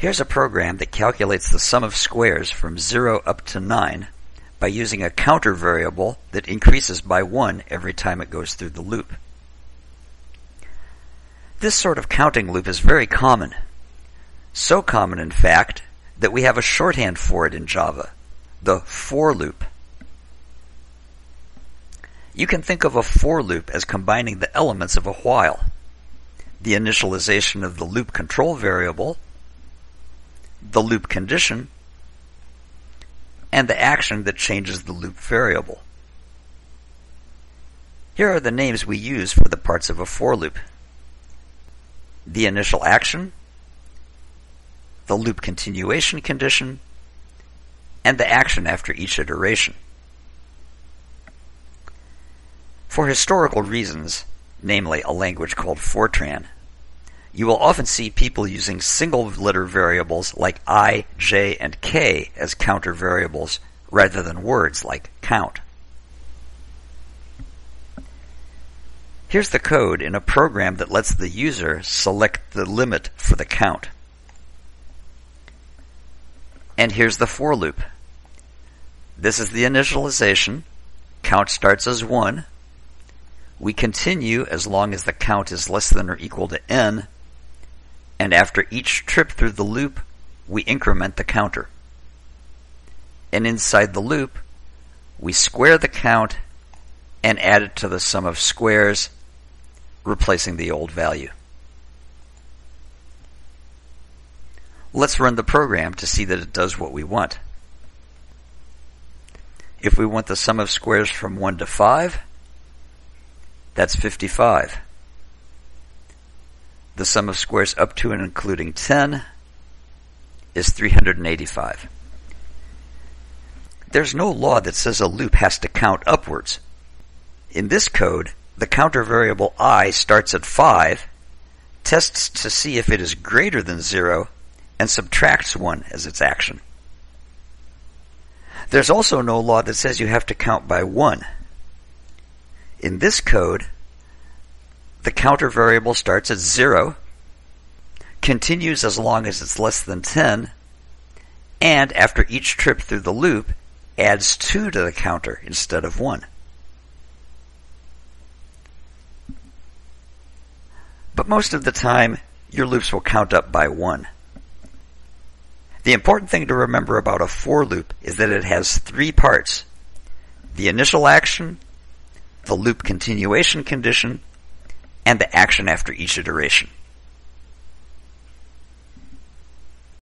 Here's a program that calculates the sum of squares from 0 up to 9 by using a counter variable that increases by 1 every time it goes through the loop. This sort of counting loop is very common. So common, in fact, that we have a shorthand for it in Java, the for loop. You can think of a for loop as combining the elements of a while. The initialization of the loop control variable, the loop condition, and the action that changes the loop variable. Here are the names we use for the parts of a for loop. The initial action, the loop continuation condition, and the action after each iteration. For historical reasons, namely a language called Fortran, you will often see people using single letter variables like i, j, and k as counter variables rather than words like count. Here's the code in a program that lets the user select the limit for the count. And here's the for loop. This is the initialization. Count starts as 1. We continue as long as the count is less than or equal to n and after each trip through the loop, we increment the counter. And inside the loop, we square the count and add it to the sum of squares, replacing the old value. Let's run the program to see that it does what we want. If we want the sum of squares from 1 to 5, that's 55. The sum of squares up to and including 10 is 385. There's no law that says a loop has to count upwards. In this code, the counter variable i starts at 5, tests to see if it is greater than 0, and subtracts 1 as its action. There's also no law that says you have to count by 1. In this code, the counter variable starts at 0, continues as long as it's less than 10, and after each trip through the loop, adds 2 to the counter instead of 1. But most of the time, your loops will count up by 1. The important thing to remember about a for loop is that it has three parts. The initial action, the loop continuation condition, and the action after each iteration.